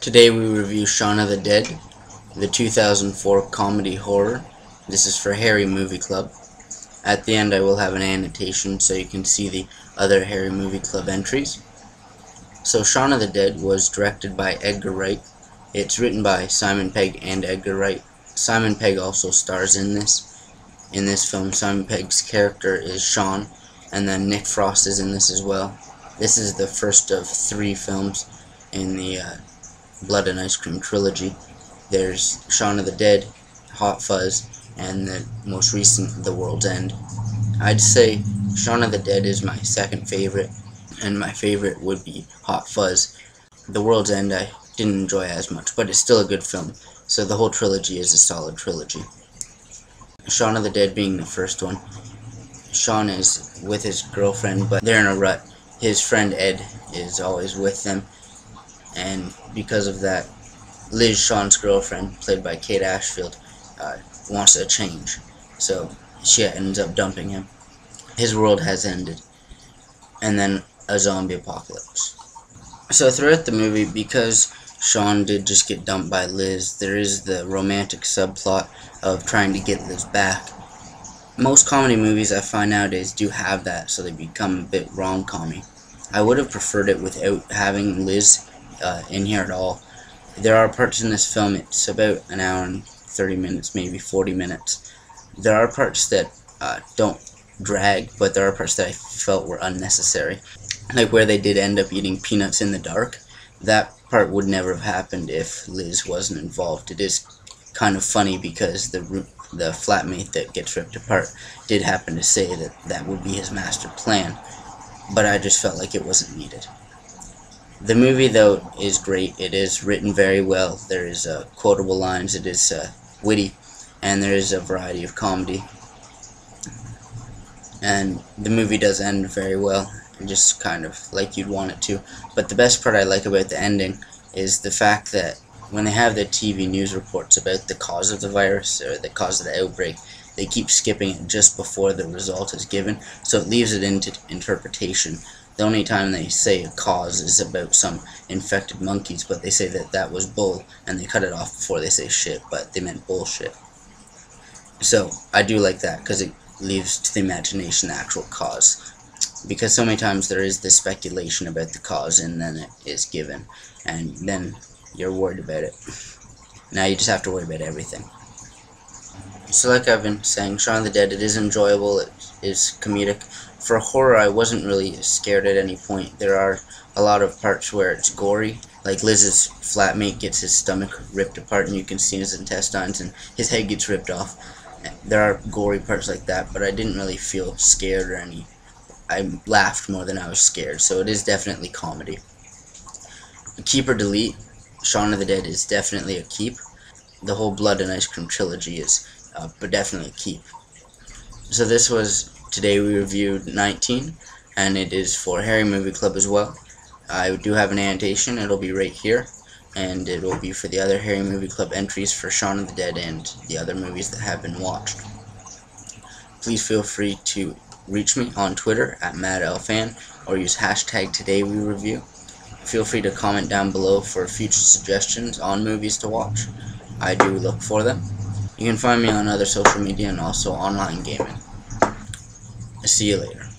Today we review Shaun of the Dead, the 2004 comedy horror. This is for Hairy Movie Club. At the end I will have an annotation so you can see the other Hairy Movie Club entries. So Shaun of the Dead was directed by Edgar Wright. It's written by Simon Pegg and Edgar Wright. Simon Pegg also stars in this. In this film, Simon Pegg's character is Shaun, and then Nick Frost is in this as well. This is the first of three films in the uh, Blood and Ice Cream trilogy. There's Shaun of the Dead, Hot Fuzz, and the most recent, The World's End. I'd say Shaun of the Dead is my second favorite, and my favorite would be Hot Fuzz. The World's End I didn't enjoy as much, but it's still a good film, so the whole trilogy is a solid trilogy. Shaun of the Dead being the first one. Shaun is with his girlfriend, but they're in a rut. His friend Ed is always with them, and because of that, Liz, Shaun's girlfriend, played by Kate Ashfield, uh, wants a change. So she ends up dumping him. His world has ended. And then a zombie apocalypse. So throughout the movie, because Shaun did just get dumped by Liz, there is the romantic subplot of trying to get Liz back. Most comedy movies I find nowadays do have that, so they become a bit rom-commy. I would have preferred it without having Liz uh, in here at all. There are parts in this film, it's about an hour and 30 minutes, maybe 40 minutes. There are parts that uh, don't drag, but there are parts that I felt were unnecessary. Like where they did end up eating peanuts in the dark. That part would never have happened if Liz wasn't involved. It is kind of funny because the the flatmate that gets ripped apart did happen to say that that would be his master plan, but I just felt like it wasn't needed. The movie, though, is great. It is written very well. There is uh, quotable lines. It is uh, witty, and there is a variety of comedy. And the movie does end very well, just kind of like you'd want it to. But the best part I like about the ending is the fact that when they have the TV news reports about the cause of the virus or the cause of the outbreak, they keep skipping it just before the result is given, so it leaves it into interpretation. The only time they say a cause is about some infected monkeys, but they say that that was bull, and they cut it off before they say shit, but they meant bullshit. So, I do like that, because it leaves to the imagination the actual cause. Because so many times there is this speculation about the cause, and then it is given, and then you're worried about it. Now you just have to worry about everything. So like I've been saying, Shaun of the Dead, it is enjoyable, it is comedic, for horror, I wasn't really scared at any point. There are a lot of parts where it's gory, like Liz's flatmate gets his stomach ripped apart and you can see his intestines and his head gets ripped off. There are gory parts like that, but I didn't really feel scared or any. I laughed more than I was scared, so it is definitely comedy. Keep or delete, Shaun of the Dead is definitely a keep. The whole Blood and Ice Cream trilogy is, uh, but definitely keep. So this was Today we reviewed 19, and it is for Hairy Movie Club as well. I do have an annotation, it'll be right here, and it will be for the other Hairy Movie Club entries for Shaun of the Dead and the other movies that have been watched. Please feel free to reach me on Twitter at MadLFan or use hashtag TodayWeReview. Feel free to comment down below for future suggestions on movies to watch. I do look for them. You can find me on other social media and also online gaming. See you later.